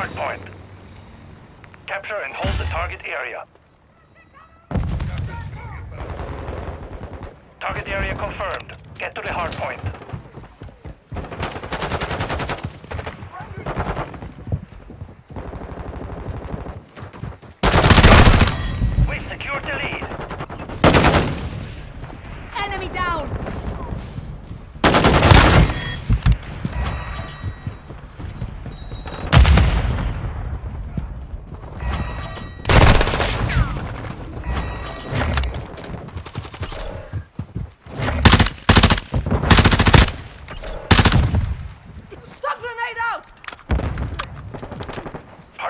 hard point. Capture and hold the target area. Target area confirmed. Get to the hard point. We've secured the lead. Enemy down!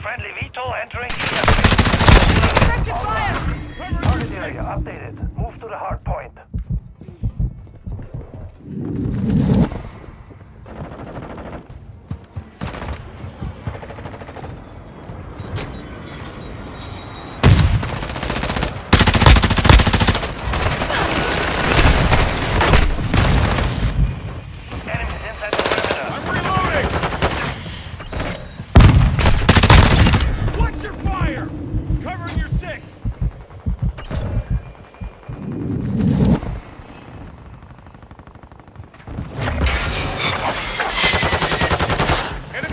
Friendly VTOL entering airspace.